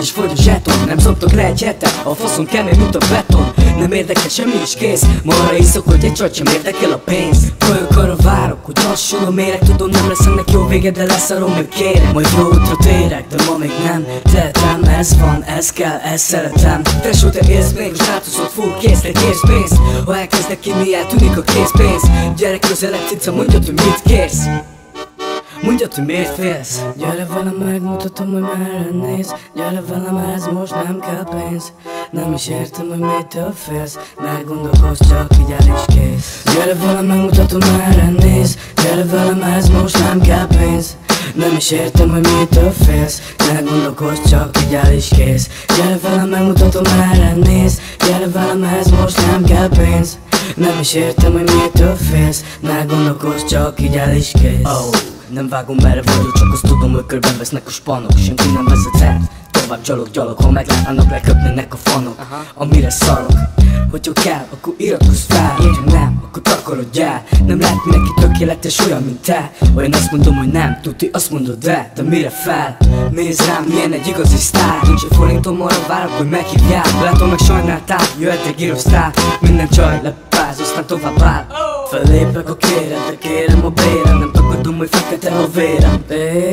és fogy a zseton Nem szoktok le egy hete, a faszon kemény, mint a beton. Nem érdekel semmi is kész. Ma arra iszok, hogy egy csaj sem érdekel a pénz. Kölyök arra várok, hogy lassul a méreg Tudom nem lesz ennek jó vége, de lesz a még kérem. Majd jó útra térek, de ma még nem. Tehetem, ez van, ez kell, ezt szeretem. Tesó, te élsz még, státuszod full, kész, te kérsz pénzt. Ha elkezdek ki, mi eltűnik a készpénz. Gyerek közelebb, cica, mondjad, hogy mit kérsz Mondjad, hogy miért félsz? Gyere velem, megmutatom, hogy merre néz. Gyere velem, ez most nem kell pénz. Nem is értem, hogy mitől félsz. Ne gondolkozz, csak így el is kész. Gyere velem, megmutatom, merre néz. Gyere velem, ez most nem kell pénz. Nem is értem, hogy mitől félsz. Ne gondolkozz, csak így el is kész. Gyere velem, megmutatom, merre néz. Gyere velem, ez most nem kell pénz. Nem is értem, hogy mitől félsz. Ne gondolkozz, csak így el is kész. Oh. Nem vágom merre vagyok, csak azt tudom, hogy körben vesznek a spanok. Senki nem vezet el, tovább gyalog, gyalog. Ha meglátnának, leköpnének a fanok. Amire szarok. Hogyha kell, akkor iratkozz fel. Ha nem, akkor takarodj el. Nem lehet mindenki tökéletes olyan, mint te. Olyan azt mondom, hogy nem, tuti azt mondod de De mire fel? Nézd rám, milyen egy igazi sztár. Nincs egy forintom, arra várok, hogy meghívják Látom meg sajnáltál, jöhet egy író Minden csaj lepáz, aztán tovább áll. Fellépek a kéredre, kérem a bérem Hogy fekete a vérem.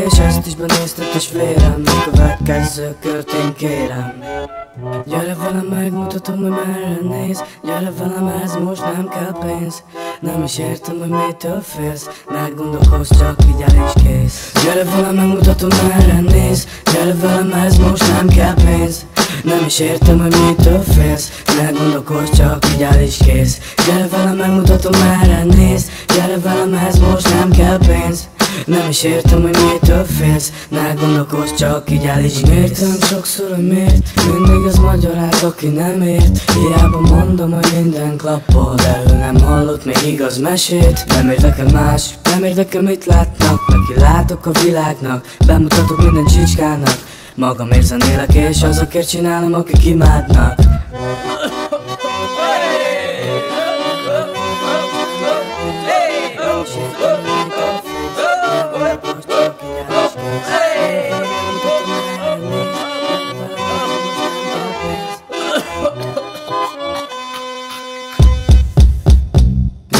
És ezt is benéztek és vérem a következő kört én kérem. Gyere velem, megmutatom, hogy merre néz. Gyere velem, ez most nem kell pénz. Nem is értem, hogy mitől félsz. Ne gondolkozz, csak így el is kész. Gyere velem, megmutatom, merre néz. Gyere velem, ez most nem kell pénz. Nem is értem, hogy mitől félsz. Ne gondolkozz, csak így el is kész. Gyere velem, megmutatom, merre néz. Gyere velem, ez most nem is értem, hogy mitől félsz. Ne gondolkozz, csak így el is Értem sokszor, hogy miért. Mindig az magyaráz, aki nem ért. Hiába mondom, hogy minden klappol De ő nem hallott még igaz mesét Nem érdekel más, nem érdekel mit látnak. Neki látok a világnak Bemutatok minden csicskának. Magam érzenélek és azokért csinálom, akik imádnak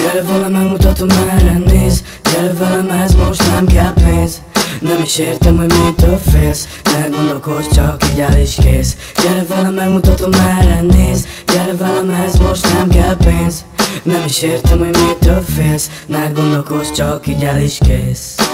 Gyere velem, megmutatom merre néz. Gyere velem, ez most nem kell pénz. Nem is értem, hogy mitől félsz. Ne gondolkozz, csak így el is kész. Gyere velem, megmutatom merre néz. Gyere velem, ez most nem kell pénz. Nem is értem, hogy mitől félsz. Ne gondolkozz, csak így el is kész